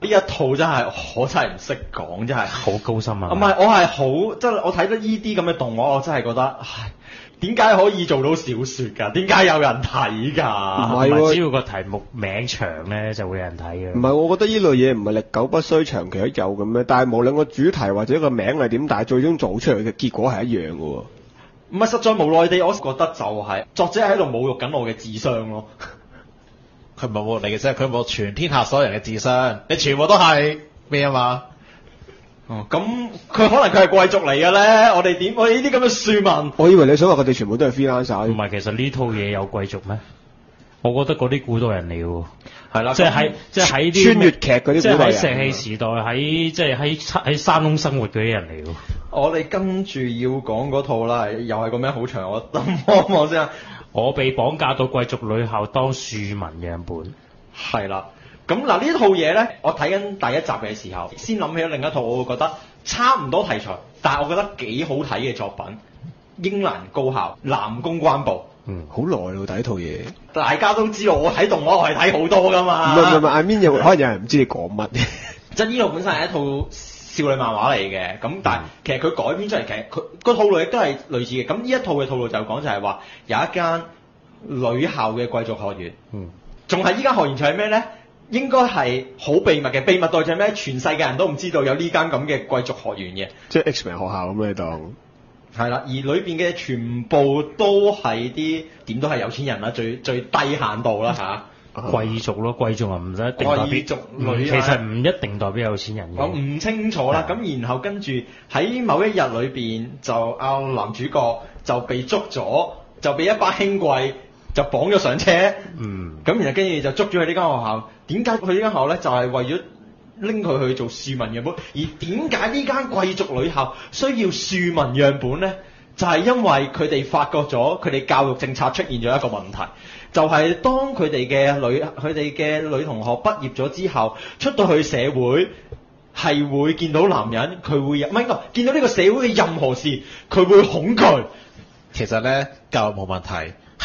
呢一套真係我真係唔識講，真係。好高深啊！唔係，我係好即係我睇得呢啲咁嘅動畫，我真係覺得，唉，點解可以做到小説㗎？點解有人睇唔㗎？係喎只要個題目名長咧，就會有人睇嘅。唔係，我覺得呢類嘢唔係歷久不衰、長期都有咁咩。但係無論個主題或者個名係點，但係最終做出嚟嘅結果係一樣嘅喎。唔係實在無奈地，我覺得就係、作者喺度侮辱緊我嘅智商咯。佢唔係侮辱你嘅啫，佢冇全天下所有人嘅智商，你全部都係咩啊嘛？哦，咁佢可能佢係貴族嚟嘅咧，我哋點？我哋呢啲咁嘅庶民，我以為你想話佢哋全部都係 freelancer。唔係，其實呢套嘢有貴族咩？我覺得嗰啲古代人嚟嘅喎。係啦即係喺即係喺啲穿越劇嗰啲即係古代人喺石器時代喺即係喺喺山窿生活嗰啲人嚟喎。我哋跟住要講嗰套啦，又係個名好長，我等望望先啊。我被綁架到貴族女校當庶民樣本。係啦，咁嗱呢套嘢呢，我睇緊第一集嘅時候，先諗起咗另一套，我會覺得差唔多題材，但係我覺得幾好睇嘅作品，《英蘭高校男公關部》。嗯，好耐咯，第一套嘢。大家都知道我睇動畫我係睇好多噶唔嘛。係唔係唔係，I mean 有可能有人唔知你講乜。即係呢套本身係一套少女漫畫嚟嘅，咁但係其實佢改編出嚟，其實佢個套路亦都係類似嘅。咁呢一套嘅套路就講就係話有一間女校嘅貴族學院，嗯，仲係依間學院就係咩呢？應該係好秘密嘅，秘密到就係咩？全世界人都唔知道有呢間咁嘅貴族學院嘅。即係 X-Men 學校咁你當。係啦，而裏邊嘅全部都係啲點都係有錢人啦，最最低限度啦嚇。貴族咯，貴族啊唔使一定代表貴族嗯女啊其實唔一定代表有錢人嘅。我唔清楚啦，咁然後跟住喺某一日裏邊，就啊男主角就被捉咗，就俾一班兄貴就綁咗上車，嗯，咁然後跟住就捉咗去呢間學校。點解去呢間學校呢？就係、為咗拎佢去做庶民樣本。而點解呢間貴族女校需要庶民樣本呢？就係因為佢哋發覺咗佢哋教育政策出現咗一個問題，就係、當佢哋嘅女佢哋嘅女同學畢業咗之後，出到去社會係會見到男人，佢會唔係應該見到呢個社會嘅任何事，佢會恐懼。其實咧教育冇問題，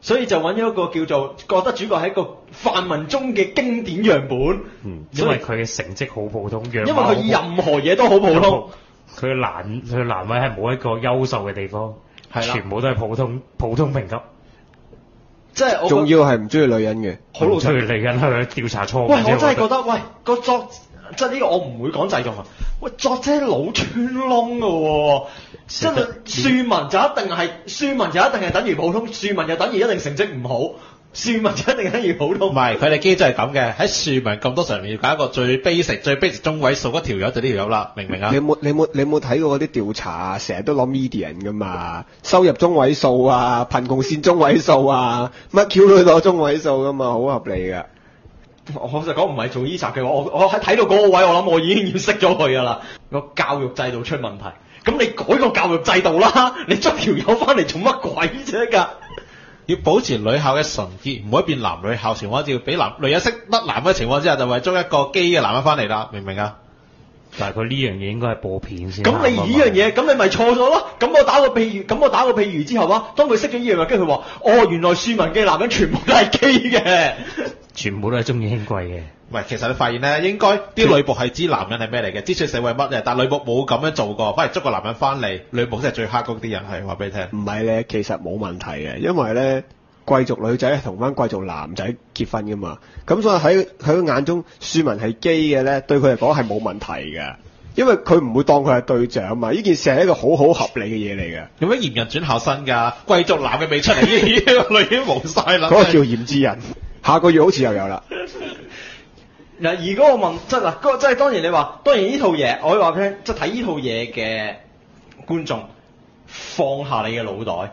所以就揾咗一個叫做覺得主角係一個泛民中嘅經典樣本。嗯，因為佢嘅成績好普通，因因為佢任何嘢都好普通。佢嘅難佢嘅難位係冇一個優秀嘅地方，係啦全部都係普通普通評級。即係我仲要係唔中意女人嘅。好老實。佢嚟緊去調查錯誤喂，我真係覺得得，喂個作即係呢個我唔會講制度啊。喂，作者老穿窿嘅喎，即係庶民就一定係庶民就一定係等於普通，庶民就等於一定成績唔好，庶民就一定等於普通。唔係，佢哋機制係咁嘅，喺庶民咁多上面要揀一個最 basic、最 basic 中位數嗰條友就呢條友啦，明唔明啊你？有冇你冇你有冇睇過嗰啲調查啊？成日都攞 median 噶嘛，收入中位數啊，貧窮線中位數啊，乜 Q 都攞中位數噶嘛，好合理噶。我就講唔係做呢集嘅話，我我喺睇到嗰個位，我諗我已經要识咗佢噶啦。個教育制度出問題，咁你改個教育制度啦，你捉條友翻嚟做乜鬼啫㗎？要保持女校嘅純潔，唔可以變男女校情況，就要俾男女人識得男嘅情況之下，就為捉一個基嘅男嘅翻嚟啦，明唔明啊？但係佢呢樣嘢應該係播片先。咁你呢樣嘢，咁你咪錯咗咯？咁我打個譬如，咁我打個譬如之後啊，當佢識咗呢樣嘢，跟住佢話：哦，原來庶民嘅男人全部都係基嘅。全部都係中意輕貴嘅。喂，其實你發現咧，應該啲女僕係知男人係咩嚟嘅，知出社會係乜嘅，但女僕冇咁樣做過，反而捉個男人翻嚟，女僕先係最黑嗰啲人，係話俾你聽。唔係咧，其實冇問題嘅，因為咧貴族女仔係同翻貴族男仔結婚噶嘛，咁所以喺喺佢眼中庶民係基嘅咧，對佢嚟講係冇問題嘅，因為佢唔會當佢係對象嘛，呢件事係一個好好合理嘅嘢嚟嘅，有咩嫌人轉校生㗎？貴族男嘅未出嚟，呢個女已經冇晒啦。嗰個叫驗之人，下個月好似又有啦。嗱，而嗰個問即係嗱，嗰個即係當然你話，當然呢套嘢，我可以話俾你聽，即係睇呢套嘢嘅觀眾放下你嘅腦袋。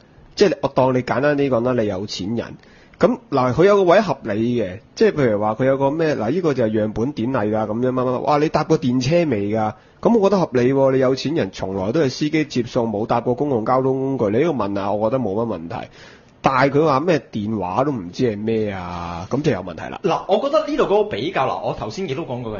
即係我當你簡單啲講啦，你有錢人。咁嗱，佢有個位合理嘅，即係譬如話佢有個咩嗱，呢個就係樣本典禮㗎，咁樣乜乜，哇！你搭過電車未㗎？咁我覺得合理喎。你有錢人從來都係司機接送，冇搭過公共交通工具，你呢個問下，我覺得冇乜問題。但係佢話咩電話都唔知係咩啊，咁就有問題啦。嗱，我覺得呢度嗰個比較嗱，我頭先亦都講過嘅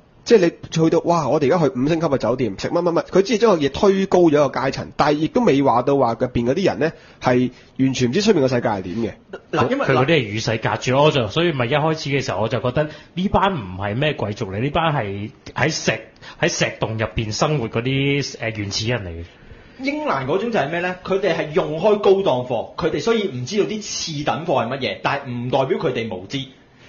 即係你去到哇，我哋而家去五星級嘅酒店食乜乜乜，佢只係將個嘢推高咗一個階層，但係亦都未話到話入邊嗰啲人咧係完全唔知出面個世界係點嘅。嗱，因為佢嗰啲嗱係與世隔絕，我就所以咪一開始嘅時候我就覺得呢班唔係咩貴族嚟，呢班係喺石喺石洞入邊生活嗰啲誒原始人嚟嘅。英蘭嗰種就係咩咧？佢哋係用開高檔貨，佢哋所以唔知道啲次等貨係乜嘢，但係唔代表佢哋無知。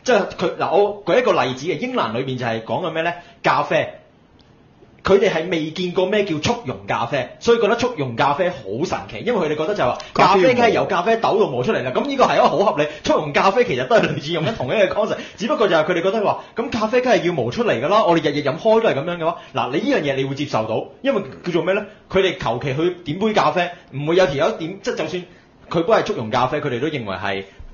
即係佢嗱，我舉一個例子嘅，英蘭裏面就係講緊咩咧？咖啡，佢哋係未見過咩叫速溶咖啡，所以覺得速溶咖啡好神奇，因為佢哋覺得就係話咖啡梗係由咖啡豆度磨出嚟啦。咁呢個係一個好合理，速溶咖啡其實都係類似用緊同一嘅 concept，只不過就係佢哋覺得話咁咖啡梗係要磨出嚟㗎啦，我哋日日飲開都係咁樣嘅話，嗱你呢樣嘢你會接受到，因為叫做咩咧？佢哋求其去點杯咖啡，唔會有條友點，即係就算佢都係速溶咖啡，佢哋都認為係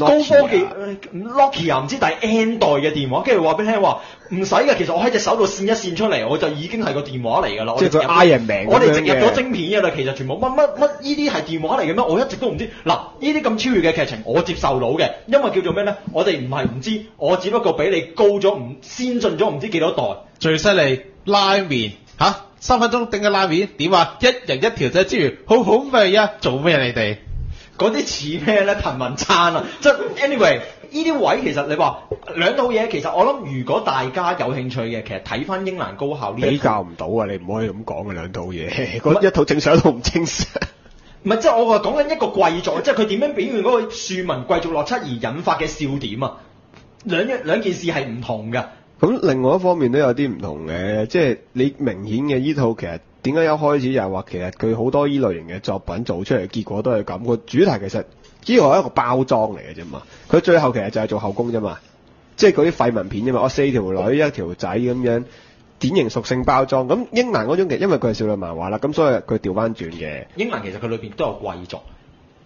高科技 Nokia 唔知第 N 代嘅電話，跟住話俾你聽話唔使嘅，其實我喺隻手度線一線出嚟，我就已經係個電話嚟㗎啦。即係佢我哋植入 Iron Man 我哋咁樣嘅植入咗晶片㗎啦，其實全部乜乜乜呢啲係電話嚟嘅咩？我一直都唔知。嗱，呢啲咁超越嘅劇情，我接受到嘅，因為叫做咩咧？我哋唔係唔知，我只不過比你高咗唔先進咗唔知幾多代。最犀利拉麵嚇、三分鐘定嘅拉麵點啊？一人一條仔之餘，好好味啊！做咩啊你哋？嗰啲似咩咧？貧民餐啊！即係 anyway，呢啲位其實你話兩套嘢，其實我諗如果大家有興趣嘅，其實睇翻英蘭高校呢啲較唔到啊！你唔可以咁講嘅兩套嘢，嗰一套正常，一套唔正常。唔係，即係我話講緊一個貴族，即係佢點樣表現嗰個庶民貴族落七而引發嘅笑點啊！兩樣兩件事係唔同㗎。咁另外一方面都有啲唔同嘅，即係你明顯嘅依套其實點解一開始就係話其實佢好多依類型嘅作品做出嚟，結果都係咁。個主題其實呢個係一個包裝嚟嘅啫嘛，佢最後其實就係做後宮啫嘛，即係嗰啲廢文片啫嘛，我四條女一條仔咁樣，典型屬性包裝。咁英蘭嗰種其實因為佢係少女漫畫啦，咁所以佢調翻轉嘅。英蘭其實佢裏邊都有貴族，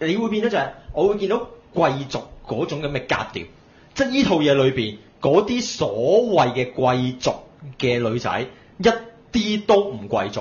你會變咗就係、我會見到貴族嗰種咁嘅格調，即係呢套嘢裏邊嗰啲所謂嘅貴族嘅女仔一啲都唔貴族，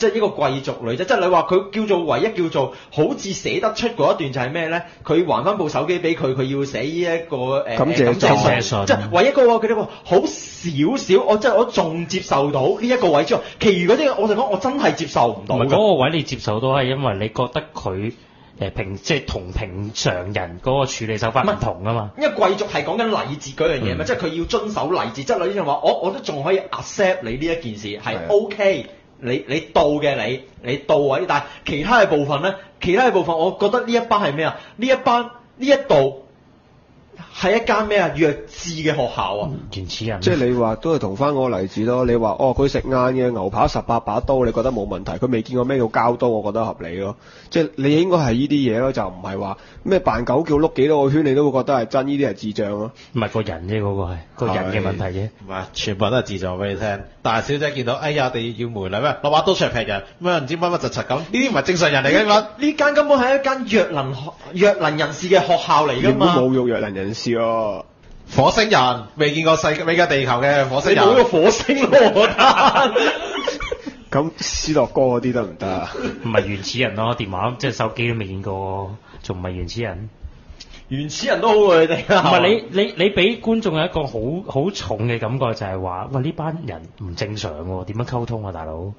即係一個貴族女仔，即係你話佢叫做唯一叫做好似寫得出嗰一段就係咩咧？佢還翻部手機俾佢，佢要寫呢、一個誒、呃、感謝信即係唯一一個佢哋話好少少，我即係我仲接受到呢一個位之外，其餘嗰啲我就講我真係接受唔到唔係。嗰個位你接受到係因為你覺得佢誒平即係同平常人嗰個處理手法唔同啊嘛。因為貴族係講緊禮節嗰樣嘢嘛，嗯即係佢要遵守禮節，即係類似話我我都仲可以 accept 你呢一件事係 OK，你你到嘅你你到位，但係其他嘅部分咧，其他嘅部分我覺得呢一班係咩啊？呢一班呢一度係一間咩啊弱智嘅學校啊！原始人即係你話都係同翻我個例子咯。你話哦，佢食晏嘅牛扒十八把刀，你覺得冇問題。佢未見過咩叫膠刀，我覺得合理咯。即係你應該係呢啲嘢咯，就唔係話咩扮狗叫碌幾多個圈，你都會覺得係真。呢啲係智障咯。唔係個人啫，嗰個係個人嘅問題啫。唔係，全部都係智障俾你聽。大小姐見到，哎呀，我哋要梅禮咩？攞把刀出嚟劈人，咩唔知乜乜柒柒咁，呢啲唔係正常人嚟嘅嘛？呢間根本係一間弱能學弱能人士嘅學校嚟㗎原本嘛。侮辱弱能人士喎。火星人未見過世未見地球嘅火星你冇個人，火星咯，我覺得。咁斯洛哥嗰啲得唔得啊？唔係原始人咯，電話即係手機都未見過，仲唔係原始人？原始人都好過佢哋唔啊！係你你你俾觀眾有一個好好重嘅感覺，就係話喂呢班人唔正常喎，點樣溝通啊，大佬？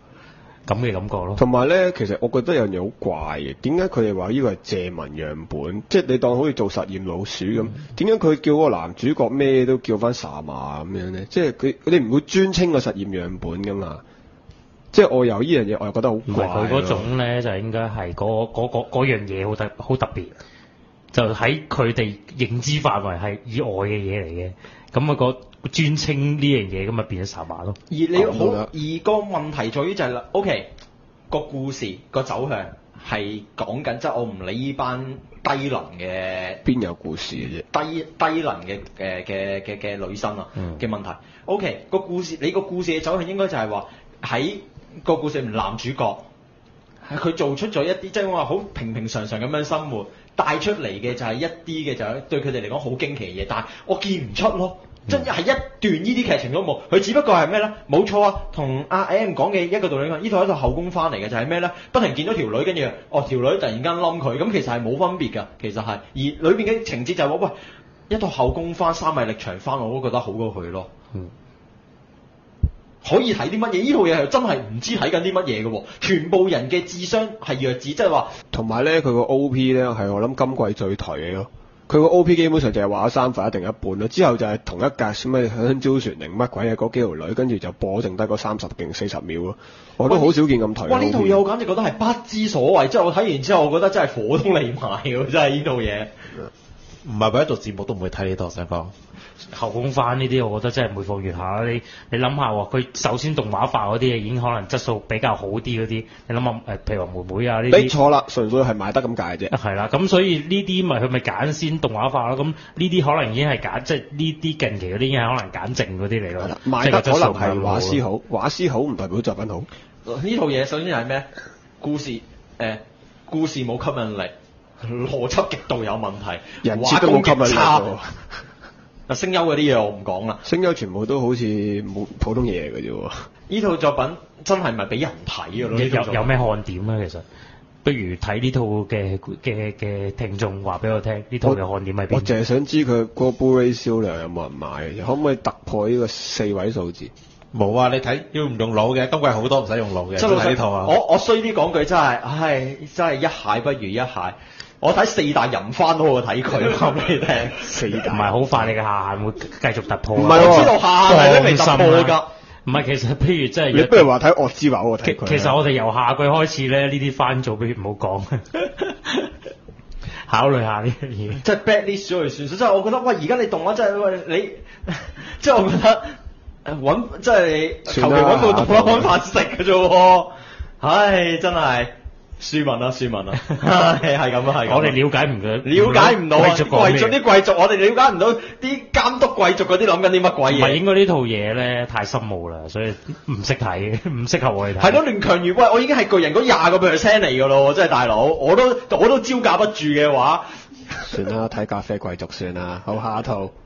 咁嘅感覺咯。同埋咧，其實我覺得有樣嘢好怪嘅，點解佢哋話呢個係借文樣本？即係你當好似做實驗老鼠咁，點解佢叫嗰個男主角咩都叫翻薩馬咁樣咧？即係佢佢哋唔會專稱個實驗樣本噶嘛？即係我有呢樣嘢，我又覺得好怪佢嗰種咧，就應該係嗰嗰嗰嗰樣嘢好特好特別，就喺佢哋認知範圍係以外嘅嘢嚟嘅。咁啊個專稱呢樣嘢，咁咪變咗沙馬咯。而你好，而個問題在於就係啦，OK 個故事個走向係講緊，即係我唔理呢班低能嘅邊有故事嘅啫？低低能嘅誒嘅嘅嘅女生啊嗯嘅問題。OK 個故事，你個故事嘅走向應該就係話喺個故事男主角係佢做出咗一啲即係話好平平常常咁樣生活，帶出嚟嘅就係一啲嘅就係對佢哋嚟講好驚奇嘅嘢，但係我見唔出咯。即係一段呢啲劇情都冇，佢只不過係咩咧？冇錯啊，同阿 M 講嘅一個道理，呢套係一套後宮翻嚟嘅，就係咩咧？不停見到條女，跟住哦條女突然間冧佢，咁其實係冇分別㗎，其實係。而裏邊嘅情節就係話，喂，一套後宮翻三米力場翻，我都覺得好過佢咯。嗯可以睇啲乜嘢？呢套嘢係真係唔知睇緊啲乜嘢嘅喎，全部人嘅智商係弱智，即係話同埋咧，佢個 O.P. 咧係我諗今季最頹嘅咯。佢個 O.P. 基本上就係話咗三分一定一半咯，之後就係同一格咩香蕉船定乜鬼嘢嗰幾條女，跟住就播剩低嗰三十勁四十秒咯。我都好少見咁頹哇！呢套嘢我簡直覺得係不知所謂，即係我睇完之後，我覺得真係火都嚟埋喎，真係呢套嘢。唔係為咗做節目都唔會睇呢度，想講。後宮翻呢啲，我覺得真係每況愈下。你你諗下喎，佢首先動畫化嗰啲嘢已經可能質素比較好啲嗰啲，你諗下誒，譬如話妹妹啊呢啲你。錯啦，純粹係買得咁解啫。係啦，咁所以呢啲咪佢咪揀先動畫化咯。咁呢啲可能已經係揀，即係呢啲近期嗰啲已經係可能揀剩嗰啲嚟咯買。得可能係畫師好。好，畫師好唔代表作品好。呢套嘢首先係咩？故事誒、故事冇吸引力，邏輯極度有問題，人設都冇吸引力畫工極差喎。嗱，聲優嗰啲嘢我唔講啦。聲優全部都好似冇普通嘢嚟嘅啫喎。呢套作品真係唔係俾人睇嘅咯。有有咩看點咧？其實不如睇呢套嘅嘅嘅聽眾話俾我聽，呢套嘅看點係邊？我淨係想知佢個 Blu-ray 銷量有冇人買嘅，可唔可以突破呢個四位數字？冇啊！你睇要唔用腦嘅，今季好多唔使用腦嘅，真係呢套啊！我我衰啲講句真係，唉，真係一蟹不如一蟹。我睇四大淫番都好過睇佢，話俾你聽。四大唔大係好快，你嘅下限會繼續突破。唔係我知道下限係拎嚟突破㗎。唔係，其實譬如真係你不如話睇惡之華我睇佢。其其實我哋由下季開始咧，呢啲番組不如唔好講，考慮下呢樣嘢。即係 bad list 咗佢算數，即係我覺得喂，而家你動畫真係喂你，即係我覺得誒揾即係求其揾部動畫揾飯食嘅啫喎，唉真係庶民啊庶民啊，唉係咁啊係咁啊。我哋了解唔到，了解唔到啊！貴族貴族啲咩貴族，我哋了解唔到啲監督貴族嗰啲諗緊啲乜鬼唔係嘢。應該呢套嘢咧太深奧啦，所以唔識睇，唔適合我哋睇。係咯，亂強如喂，我已經係巨人嗰廿個 percent 嚟㗎咯，真係大佬，我都我都招架不住嘅話。算啦，睇咖啡貴族算啦。好，下一套。